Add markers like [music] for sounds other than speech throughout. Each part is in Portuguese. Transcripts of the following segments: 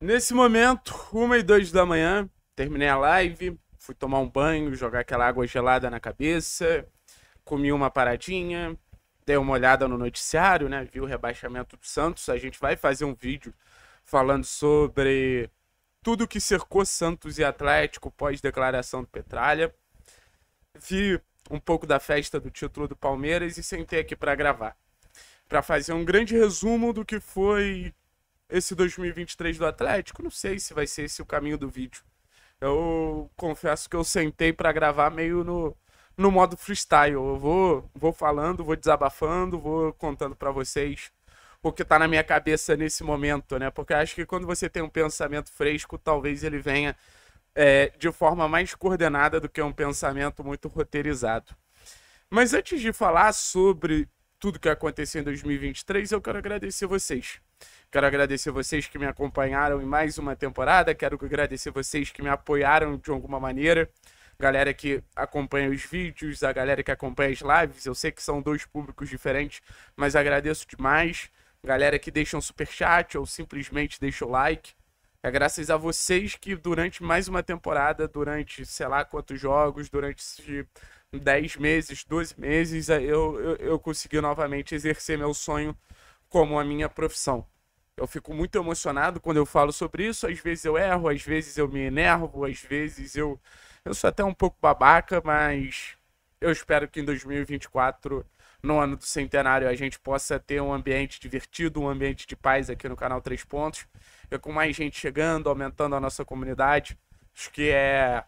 Nesse momento, 1 e 2 da manhã, terminei a live, fui tomar um banho, jogar aquela água gelada na cabeça, comi uma paradinha, dei uma olhada no noticiário, né? Vi o rebaixamento do Santos. A gente vai fazer um vídeo falando sobre tudo que cercou Santos e Atlético pós-declaração do Petralha. Vi um pouco da festa do título do Palmeiras e sentei aqui para gravar. Para fazer um grande resumo do que foi esse 2023 do Atlético. Não sei se vai ser esse o caminho do vídeo. Eu confesso que eu sentei para gravar meio no, no modo freestyle. Eu vou, vou falando, vou desabafando, vou contando para vocês o que tá na minha cabeça nesse momento, né? Porque acho que quando você tem um pensamento fresco, talvez ele venha é, de forma mais coordenada do que um pensamento muito roteirizado. Mas antes de falar sobre tudo que aconteceu em 2023, eu quero agradecer vocês. Quero agradecer vocês que me acompanharam em mais uma temporada. Quero agradecer vocês que me apoiaram de alguma maneira. Galera que acompanha os vídeos, a galera que acompanha as lives. Eu sei que são dois públicos diferentes, mas agradeço demais. Galera que deixa um super chat ou simplesmente deixa o like. É graças a vocês que durante mais uma temporada, durante sei lá quantos jogos, durante 10 meses, 12 meses, eu, eu, eu consegui novamente exercer meu sonho como a minha profissão. Eu fico muito emocionado quando eu falo sobre isso. Às vezes eu erro, às vezes eu me enervo, às vezes eu. Eu sou até um pouco babaca, mas eu espero que em 2024, no ano do centenário, a gente possa ter um ambiente divertido, um ambiente de paz aqui no canal Três Pontos. E com mais gente chegando, aumentando a nossa comunidade. Acho que é,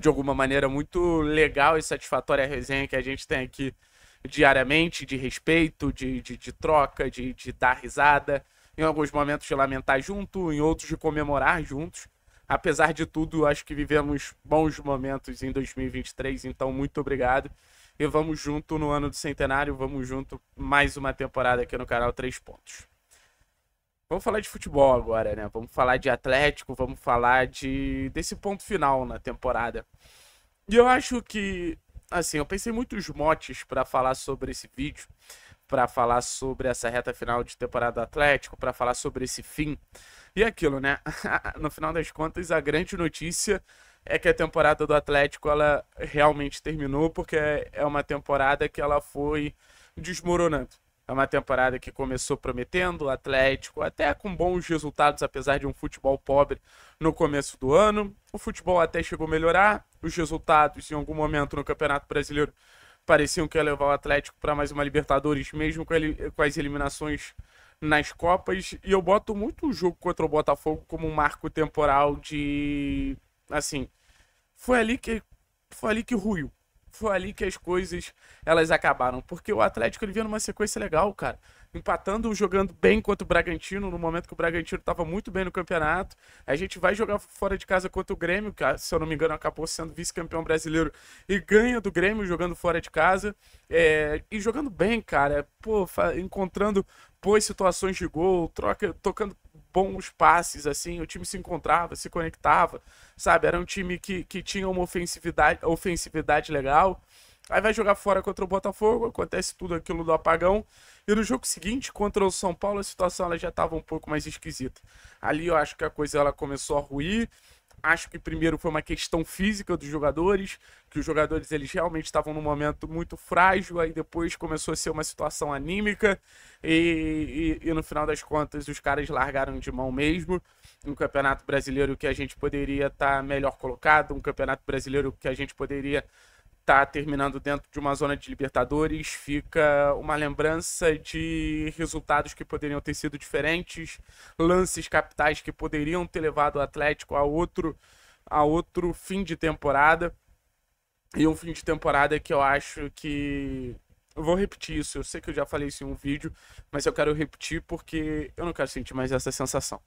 de alguma maneira, muito legal e satisfatória a resenha que a gente tem aqui diariamente, de respeito, de, de, de troca, de, de dar risada em alguns momentos de lamentar junto, em outros de comemorar juntos. Apesar de tudo, acho que vivemos bons momentos em 2023, então muito obrigado. E vamos junto no ano do centenário, vamos junto mais uma temporada aqui no canal Três Pontos. Vamos falar de futebol agora, né? Vamos falar de Atlético, vamos falar de desse ponto final na temporada. E eu acho que, assim, eu pensei muitos motes para falar sobre esse vídeo para falar sobre essa reta final de temporada do Atlético, para falar sobre esse fim. E aquilo, né? [laughs] no final das contas, a grande notícia é que a temporada do Atlético ela realmente terminou, porque é uma temporada que ela foi desmoronando. É uma temporada que começou prometendo o Atlético, até com bons resultados, apesar de um futebol pobre no começo do ano. O futebol até chegou a melhorar, os resultados em algum momento no Campeonato Brasileiro pareciam que ia levar o Atlético para mais uma Libertadores, mesmo com, ele, com as eliminações nas Copas. E eu boto muito o jogo contra o Botafogo como um marco temporal de. Assim. Foi ali que. Foi ali que ruiu. Foi ali que as coisas elas acabaram. Porque o Atlético ele vinha numa sequência legal, cara empatando, jogando bem contra o Bragantino, no momento que o Bragantino estava muito bem no campeonato. A gente vai jogar fora de casa contra o Grêmio, que se eu não me engano acabou sendo vice-campeão brasileiro e ganha do Grêmio jogando fora de casa. É, e jogando bem, cara. Pô, encontrando boas situações de gol, troca, tocando bons passes, assim, o time se encontrava, se conectava, sabe? Era um time que, que tinha uma ofensividade, ofensividade legal. Aí vai jogar fora contra o Botafogo, acontece tudo aquilo do apagão. E no jogo seguinte, contra o São Paulo, a situação ela já estava um pouco mais esquisita. Ali eu acho que a coisa ela começou a ruir. Acho que primeiro foi uma questão física dos jogadores, que os jogadores eles realmente estavam num momento muito frágil, aí depois começou a ser uma situação anímica e, e, e no final das contas os caras largaram de mão mesmo. Um campeonato brasileiro que a gente poderia estar tá melhor colocado, um campeonato brasileiro que a gente poderia tá terminando dentro de uma zona de Libertadores, fica uma lembrança de resultados que poderiam ter sido diferentes, lances capitais que poderiam ter levado o Atlético a outro, a outro fim de temporada. E um fim de temporada que eu acho que. Eu vou repetir isso, eu sei que eu já falei isso em um vídeo, mas eu quero repetir porque eu não quero sentir mais essa sensação.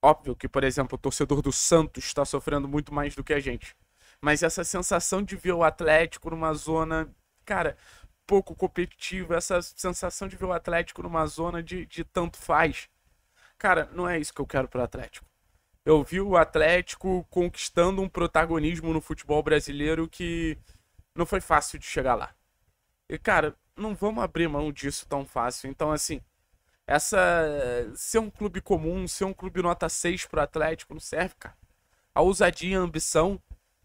Óbvio que, por exemplo, o torcedor do Santos está sofrendo muito mais do que a gente mas essa sensação de ver o Atlético numa zona, cara, pouco competitiva, essa sensação de ver o Atlético numa zona de, de tanto faz. Cara, não é isso que eu quero pro Atlético. Eu vi o Atlético conquistando um protagonismo no futebol brasileiro que não foi fácil de chegar lá. E, cara, não vamos abrir mão disso tão fácil. Então, assim, Essa. Ser um clube comum, ser um clube nota 6 pro Atlético não serve, cara. A ousadia a ambição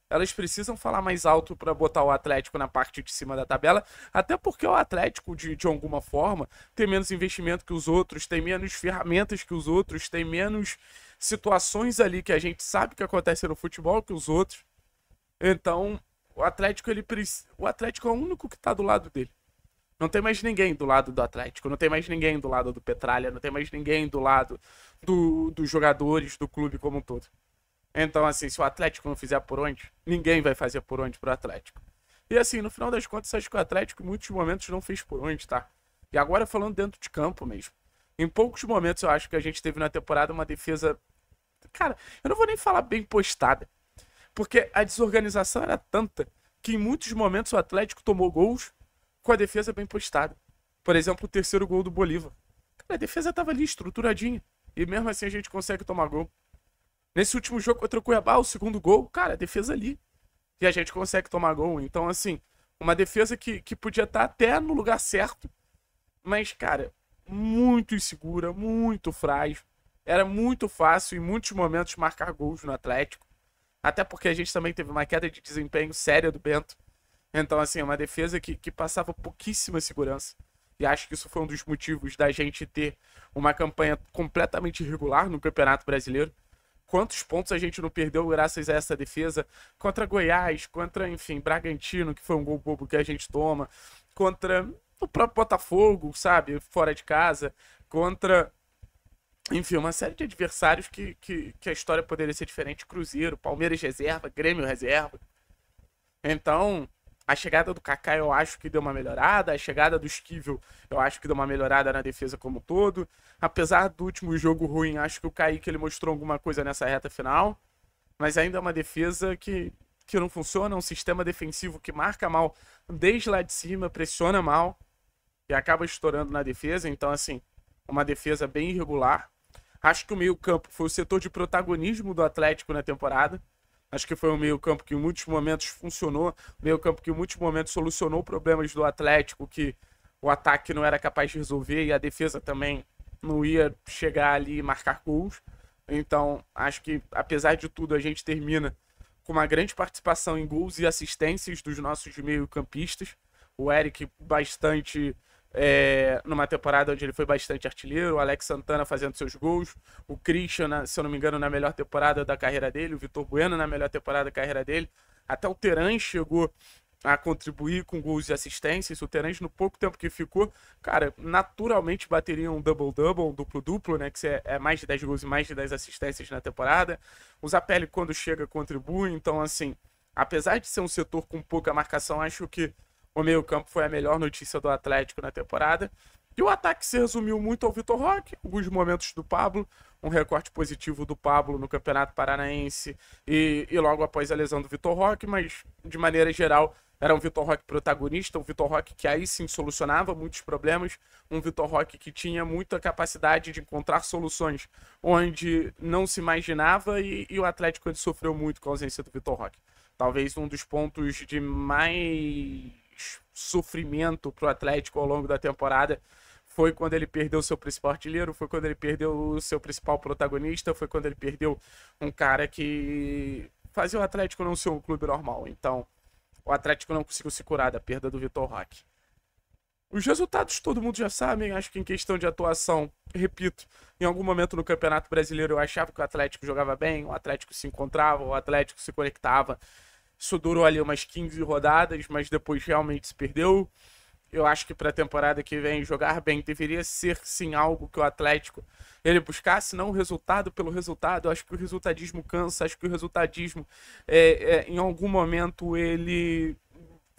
elas precisam falar mais alto para botar o Atlético na parte de cima da tabela, até porque o Atlético, de, de alguma forma, tem menos investimento que os outros, tem menos ferramentas que os outros, tem menos situações ali que a gente sabe que acontece no futebol que os outros. Então, o Atlético, ele o Atlético é o único que tá do lado dele. Não tem mais ninguém do lado do Atlético, não tem mais ninguém do lado do Petralha, não tem mais ninguém do lado do, dos jogadores do clube como um todo. Então, assim, se o Atlético não fizer por onde, ninguém vai fazer por onde pro Atlético. E assim, no final das contas, acho que o Atlético em muitos momentos não fez por onde, tá? E agora falando dentro de campo mesmo. Em poucos momentos eu acho que a gente teve na temporada uma defesa. Cara, eu não vou nem falar bem postada. Porque a desorganização era tanta que em muitos momentos o Atlético tomou gols com a defesa bem postada. Por exemplo, o terceiro gol do Bolívar. Cara, a defesa tava ali estruturadinha. E mesmo assim a gente consegue tomar gol. Nesse último jogo contra o Cuiabá, o segundo gol, cara, defesa ali. E a gente consegue tomar gol. Então, assim, uma defesa que, que podia estar até no lugar certo. Mas, cara, muito insegura, muito frágil. Era muito fácil, em muitos momentos, marcar gols no Atlético. Até porque a gente também teve uma queda de desempenho séria do Bento. Então, assim, é uma defesa que, que passava pouquíssima segurança. E acho que isso foi um dos motivos da gente ter uma campanha completamente irregular no Campeonato Brasileiro quantos pontos a gente não perdeu graças a essa defesa contra Goiás, contra, enfim, Bragantino, que foi um gol bobo que a gente toma, contra o próprio Botafogo, sabe, fora de casa, contra, enfim, uma série de adversários que, que, que a história poderia ser diferente, Cruzeiro, Palmeiras reserva, Grêmio reserva. Então, a chegada do Kaká eu acho que deu uma melhorada, a chegada do Esquivel eu acho que deu uma melhorada na defesa como todo. Apesar do último jogo ruim, acho que o Kaique ele mostrou alguma coisa nessa reta final. Mas ainda é uma defesa que, que não funciona, um sistema defensivo que marca mal desde lá de cima, pressiona mal e acaba estourando na defesa. Então, assim, uma defesa bem irregular. Acho que o meio-campo foi o setor de protagonismo do Atlético na temporada. Acho que foi um meio-campo que em muitos momentos funcionou, meio-campo que em muitos momentos solucionou problemas do Atlético, que o ataque não era capaz de resolver e a defesa também não ia chegar ali e marcar gols. Então, acho que apesar de tudo, a gente termina com uma grande participação em gols e assistências dos nossos meio-campistas. O Eric bastante é, numa temporada onde ele foi bastante artilheiro, o Alex Santana fazendo seus gols, o Christian, se eu não me engano, na melhor temporada da carreira dele, o Vitor Bueno na melhor temporada da carreira dele, até o Teran chegou a contribuir com gols e assistências. O Terence, no pouco tempo que ficou, cara, naturalmente bateria um double-double, um duplo-duplo, né? Que é mais de 10 gols e mais de 10 assistências na temporada. O Zapelli, quando chega, contribui. Então, assim, apesar de ser um setor com pouca marcação, acho que o meio-campo foi a melhor notícia do Atlético na temporada. E o ataque se resumiu muito ao Vitor Roque, alguns momentos do Pablo, um recorte positivo do Pablo no Campeonato Paranaense e, e logo após a lesão do Vitor Roque, mas de maneira geral era um Vitor Roque protagonista, um Vitor Roque que aí sim solucionava muitos problemas, um Vitor Roque que tinha muita capacidade de encontrar soluções onde não se imaginava e, e o Atlético ele sofreu muito com a ausência do Vitor Roque. Talvez um dos pontos de mais sofrimento para o Atlético ao longo da temporada foi quando ele perdeu seu principal artilheiro, foi quando ele perdeu o seu principal protagonista, foi quando ele perdeu um cara que fazia o Atlético não ser um clube normal. Então, o Atlético não conseguiu se curar da perda do Vitor Roque. Os resultados todo mundo já sabe, acho que em questão de atuação, repito, em algum momento no Campeonato Brasileiro eu achava que o Atlético jogava bem, o Atlético se encontrava, o Atlético se conectava. Isso durou ali umas 15 rodadas, mas depois realmente se perdeu. Eu acho que para a temporada que vem jogar bem deveria ser sim algo que o Atlético ele buscasse não o resultado pelo resultado. Eu acho que o resultadismo cansa, acho que o resultadismo é, é, em algum momento ele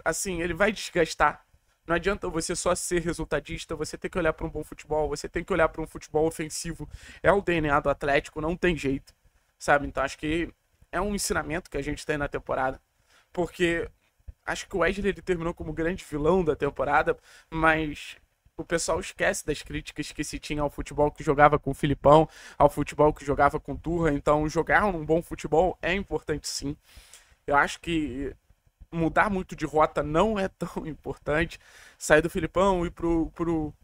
assim, ele vai desgastar. Não adianta você só ser resultadista, você tem que olhar para um bom futebol, você tem que olhar para um futebol ofensivo. É o DNA do Atlético, não tem jeito. Sabe? Então acho que é um ensinamento que a gente tem na temporada porque acho que o Wesley ele terminou como grande vilão da temporada, mas o pessoal esquece das críticas que se tinha ao futebol que jogava com o Filipão, ao futebol que jogava com Turra. Então, jogar um bom futebol é importante sim. Eu acho que mudar muito de rota não é [laughs] tão importante. Sair do Filipão e pro, pro,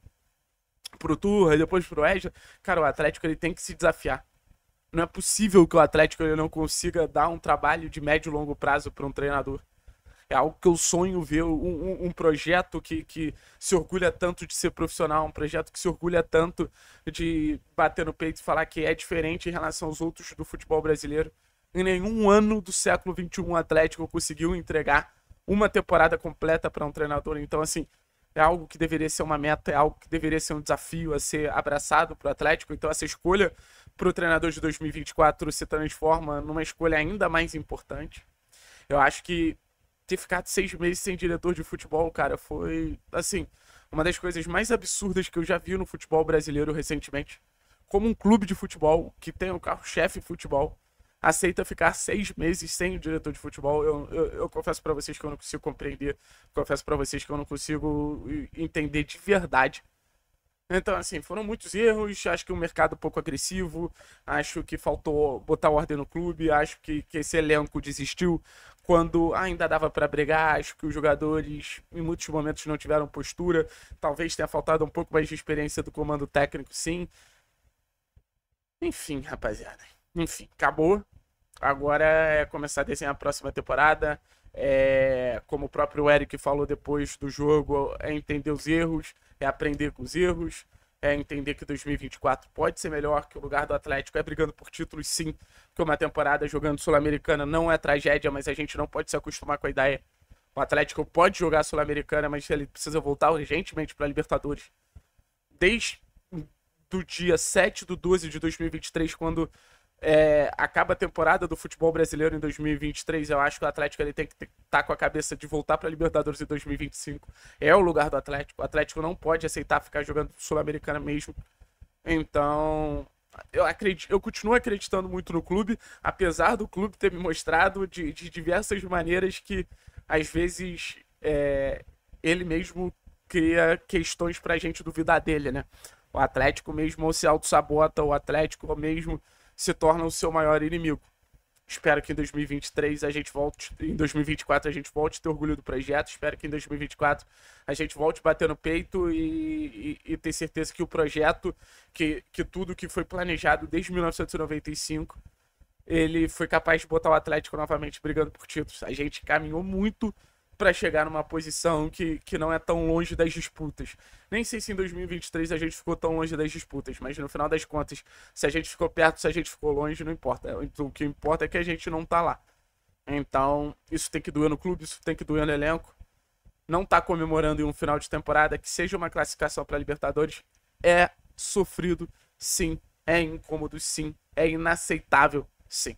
pro Turra, depois pro Wesley. Cara, o Atlético ele tem que se desafiar. Não é possível que o Atlético ele não consiga dar um trabalho de médio e longo prazo para um treinador. É algo que eu sonho ver, um, um, um, projeto que, que se orgulha tanto de ser profissional, um projeto que se orgulha tanto de bater no peito e falar que é diferente em relação aos outros do futebol brasileiro. Em nenhum ano do século XXI o Atlético conseguiu entregar uma temporada completa para um treinador. Então, assim, é algo que deveria ser uma meta, é algo que deveria ser um desafio a ser abraçado para o Atlético. Então, essa escolha para o treinador de 2024 se transforma numa escolha ainda mais importante. Eu acho que ter ficado seis meses sem diretor de futebol, cara, foi, assim, uma das coisas mais absurdas que eu já vi no futebol brasileiro recentemente. Como um clube de futebol que tem o carro-chefe futebol aceita ficar seis meses sem o diretor de futebol, eu, eu, eu confesso para vocês que eu não consigo compreender, confesso para vocês que eu não consigo entender de verdade então, assim, foram muitos erros. Acho que o um mercado pouco agressivo. Acho que faltou botar ordem no clube. Acho que, que esse elenco desistiu quando ainda dava para brigar. Acho que os jogadores, em muitos momentos, não tiveram postura. Talvez tenha faltado um pouco mais de experiência do comando técnico, sim. Enfim, rapaziada. Enfim, acabou. Agora é começar a desenhar a próxima temporada. É, como o próprio Eric falou depois do jogo, é entender os erros é aprender com os erros, é entender que 2024 pode ser melhor, que o lugar do Atlético é brigando por títulos sim, que uma temporada jogando Sul-Americana não é tragédia, mas a gente não pode se acostumar com a ideia. O Atlético pode jogar Sul-Americana, mas ele precisa voltar urgentemente para a Libertadores. Desde do dia 7 do 12 de 2023, quando é, acaba a temporada do futebol brasileiro em 2023, eu acho que o Atlético ele tem que estar tá com a cabeça de voltar para a Libertadores em 2025. É o lugar do Atlético. O Atlético não pode aceitar ficar jogando Sul-Americana mesmo. Então, eu acredito, eu continuo acreditando muito no clube, apesar do clube ter me mostrado de, de diversas maneiras que às vezes é, ele mesmo cria questões pra gente duvidar dele, né? O Atlético mesmo ou se auto-sabota, o Atlético mesmo se torna o seu maior inimigo. Espero que em 2023 a gente volte, em 2024 a gente volte a ter orgulho do projeto. Espero que em 2024 a gente volte a bater no peito e, e, e ter certeza que o projeto, que, que tudo que foi planejado desde 1995, ele foi capaz de botar o Atlético novamente brigando por títulos. A gente caminhou muito para chegar numa posição que, que não é tão longe das disputas. Nem sei se em 2023 a gente ficou tão longe das disputas, mas no final das contas, se a gente ficou perto, se a gente ficou longe, não importa. O que importa é que a gente não tá lá. Então, isso tem que doer no clube, isso tem que doer no elenco. Não tá comemorando em um final de temporada que seja uma classificação para Libertadores é sofrido, sim. É incômodo, sim. É inaceitável, sim.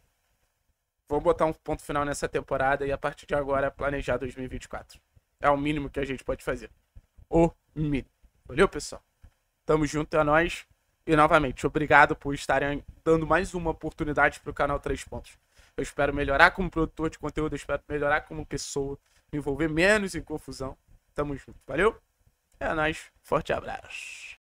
Vamos botar um ponto final nessa temporada e a partir de agora planejar 2024. É o mínimo que a gente pode fazer. O mínimo. Valeu, pessoal? Tamo junto, é nóis. E novamente, obrigado por estarem dando mais uma oportunidade pro canal 3 Pontos. Eu espero melhorar como produtor de conteúdo, eu espero melhorar como pessoa, me envolver menos em confusão. Tamo junto. Valeu? É nóis. Forte abraço.